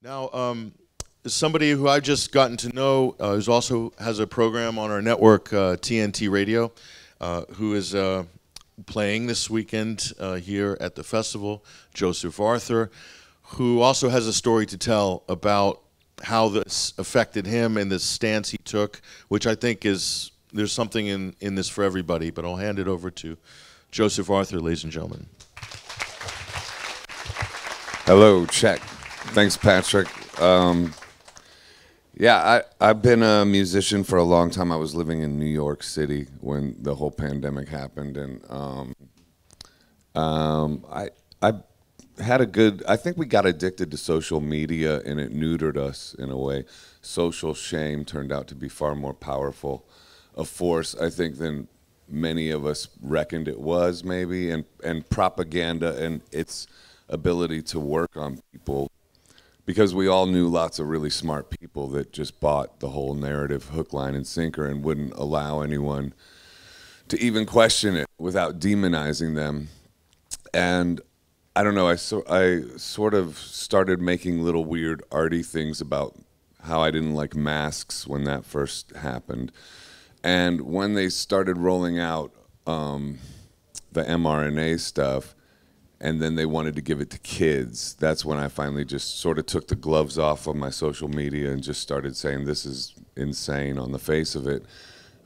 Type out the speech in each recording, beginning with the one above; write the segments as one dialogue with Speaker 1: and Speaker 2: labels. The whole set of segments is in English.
Speaker 1: Now, um, somebody who I've just gotten to know, uh, who's also has a program on our network, uh, TNT Radio, uh, who is uh, playing this weekend uh, here at the festival, Joseph Arthur, who also has a story to tell about how this affected him and the stance he took, which I think is there's something in, in this for everybody. But I'll hand it over to Joseph Arthur, ladies and gentlemen.
Speaker 2: Hello, check. Thanks, Patrick. Um, yeah, I, I've been a musician for a long time. I was living in New York City when the whole pandemic happened, and um, um, I I had a good. I think we got addicted to social media, and it neutered us in a way. Social shame turned out to be far more powerful a force, I think, than many of us reckoned it was, maybe, and and propaganda and its ability to work on people because we all knew lots of really smart people that just bought the whole narrative hook, line, and sinker and wouldn't allow anyone to even question it without demonizing them. And I don't know, I, so, I sort of started making little weird arty things about how I didn't like masks when that first happened. And when they started rolling out um, the mRNA stuff, and then they wanted to give it to kids. That's when I finally just sort of took the gloves off of my social media and just started saying this is insane on the face of it.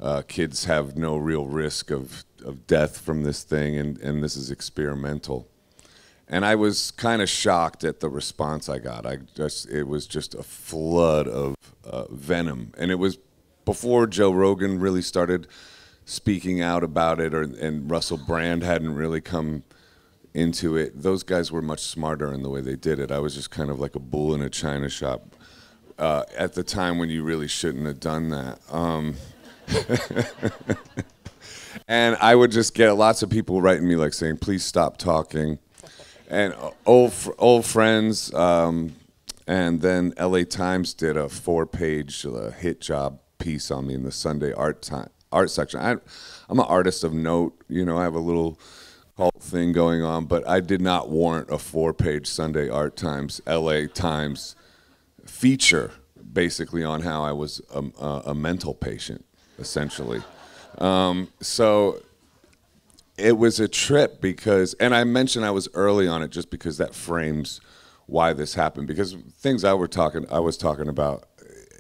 Speaker 2: Uh, kids have no real risk of, of death from this thing, and, and this is experimental. And I was kind of shocked at the response I got. I just it was just a flood of uh, venom, and it was before Joe Rogan really started speaking out about it, or and Russell Brand hadn't really come into it. Those guys were much smarter in the way they did it. I was just kind of like a bull in a china shop uh, at the time when you really shouldn't have done that. Um, and I would just get lots of people writing me like saying, "Please stop talking," and old old friends. Um, and then L.A. Times did a four-page uh, hit job piece on me in the Sunday art time, art section. I, I'm an artist of note. You know, I have a little cult thing going on, but I did not warrant a four-page Sunday Art Times, LA Times feature, basically on how I was a, a, a mental patient, essentially. Um, so it was a trip because, and I mentioned I was early on it just because that frames why this happened. Because things I were talking, I was talking about,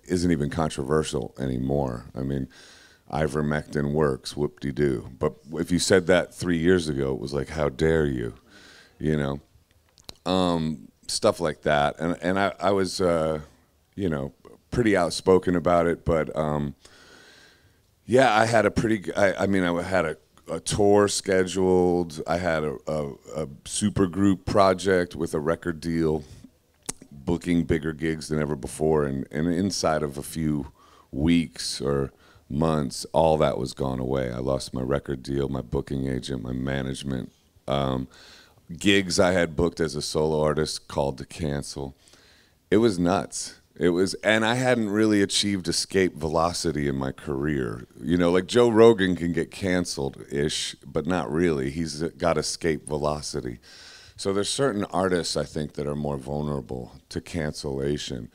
Speaker 2: isn't even controversial anymore. I mean ivermectin works, whoop-de-doo. But if you said that three years ago, it was like, how dare you, you know? Um, stuff like that. And, and I, I was, uh, you know, pretty outspoken about it, but um, yeah, I had a pretty, I, I mean, I had a, a tour scheduled. I had a, a, a super group project with a record deal, booking bigger gigs than ever before. And, and inside of a few weeks or months, all that was gone away. I lost my record deal, my booking agent, my management. Um, gigs I had booked as a solo artist called to cancel. It was nuts. It was, and I hadn't really achieved escape velocity in my career. You know, like Joe Rogan can get canceled ish, but not really. He's got escape velocity. So there's certain artists I think that are more vulnerable to cancellation.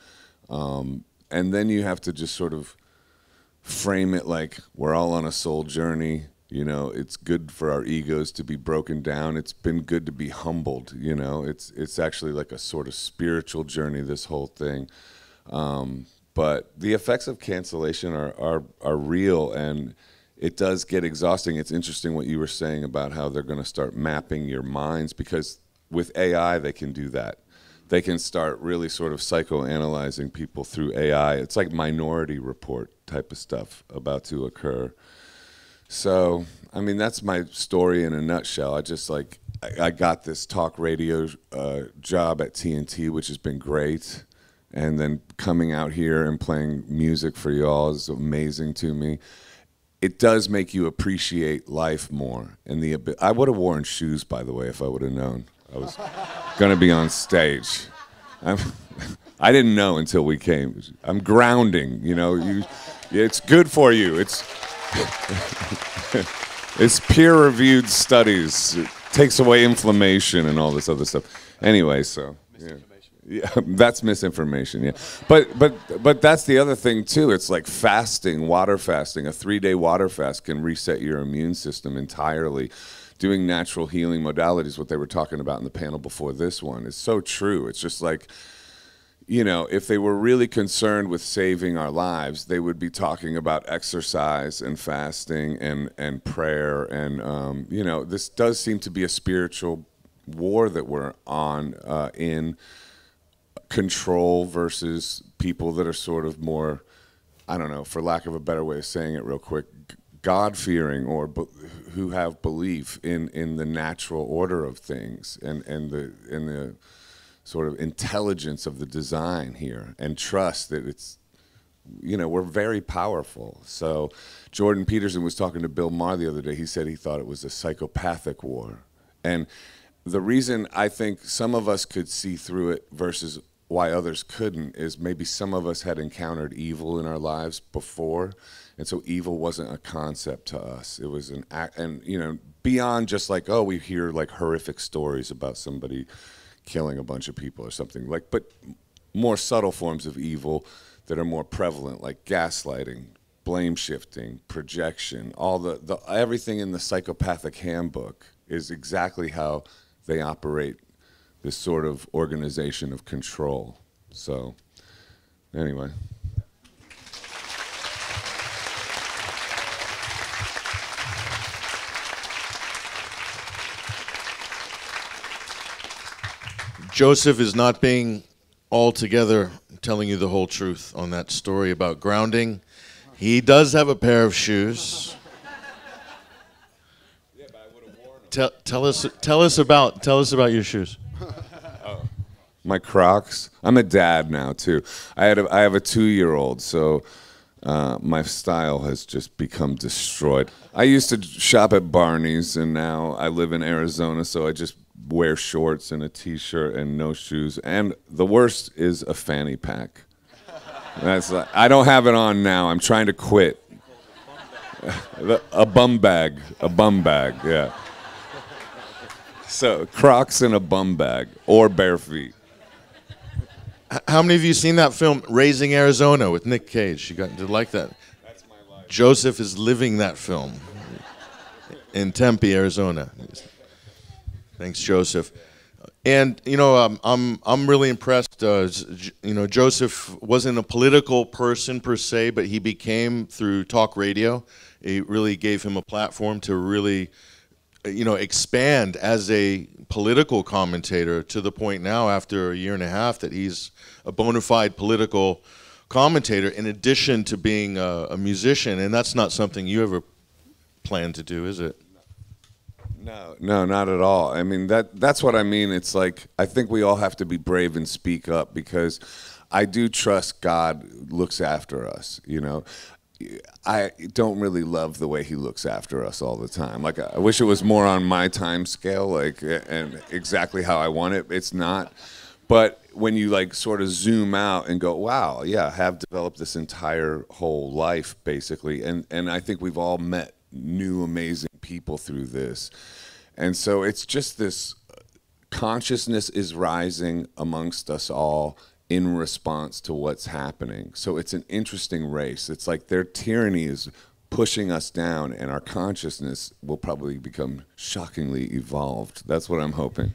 Speaker 2: Um, and then you have to just sort of frame it like we're all on a soul journey. You know, it's good for our egos to be broken down. It's been good to be humbled. You know, it's it's actually like a sort of spiritual journey. This whole thing, um, but the effects of cancellation are are are real, and it does get exhausting. It's interesting what you were saying about how they're going to start mapping your minds because with AI they can do that they can start really sort of psychoanalyzing people through AI. It's like minority report type of stuff about to occur. So, I mean, that's my story in a nutshell. I just like, I, I got this talk radio uh, job at TNT, which has been great. And then coming out here and playing music for y'all is amazing to me. It does make you appreciate life more. And the I would have worn shoes, by the way, if I would have known. I was going to be on stage. I'm, I didn't know until we came. I'm grounding, you know. You, it's good for you. It's it's peer-reviewed studies. It takes away inflammation and all this other stuff. Anyway, so yeah, Yeah, that's misinformation. Yeah, but but but that's the other thing too. It's like fasting, water fasting. A three-day water fast can reset your immune system entirely. Doing natural healing modalities, what they were talking about in the panel before this one, is so true. It's just like, you know, if they were really concerned with saving our lives, they would be talking about exercise and fasting and and prayer and um, you know, this does seem to be a spiritual war that we're on uh, in control versus people that are sort of more, I don't know, for lack of a better way of saying it real quick, God fearing or who have belief in, in the natural order of things and, and the in the sort of intelligence of the design here and trust that it's you know we're very powerful. So jordan peterson was talking to bill maher the other day. He said he thought it was a psychopathic war. And the reason i think some of us could see through it versus why others couldn't is maybe some of us had encountered evil in our lives before and so evil wasn't a concept to us. It was an act and you know beyond just like oh we hear like horrific stories about somebody killing a bunch of people or something like but more subtle forms of evil that are more prevalent like gaslighting blame shifting projection all the, the everything in the psychopathic handbook is exactly how they operate this sort of organization of control. So, anyway.
Speaker 1: Joseph is not being altogether telling you the whole truth on that story about grounding. He does have a pair of shoes. Tell, tell us tell us about tell us about your shoes
Speaker 2: my Crocs. I'm a dad now too. I had a, I have a two year old, so uh, my style has just become destroyed. I used to shop at Barney's, and now I live in Arizona, so I just wear shorts and a t-shirt and no shoes. And the worst is a fanny pack. That's like, I don't have it on now. I'm trying to quit. a bum bag, a bum bag, yeah. So Crocs in a bum bag or bare feet.
Speaker 1: How many of you seen that film Raising Arizona with Nick Cage? You got to like that. That's my life. Joseph is living that film in Tempe, Arizona. Thanks, Joseph. And you know, um, I'm I'm really impressed. Uh, you know, Joseph wasn't a political person per se, but he became through talk radio. It really gave him a platform to really, you know, expand as a political commentator to the point now, after a year and a half, that he's a bona fide political commentator in addition to being a, a musician. And that's not something you ever plan to do, is it?
Speaker 2: No, no, not at all. I mean that that's what I mean. It's like I think we all have to be brave and speak up because I do trust God looks after us, you know. I don't really love the way he looks after us all the time. Like I wish it was more on my time scale, like and exactly how I want it. It's not. But when you like sort of zoom out and go, wow, yeah, have developed this entire whole life basically, and and I think we've all met new amazing people through this, and so it's just this uh, consciousness is rising amongst us all in response to what's happening. So it's an interesting race. It's like their tyranny is pushing us down, and our consciousness will probably become shockingly evolved. That's what I'm hoping.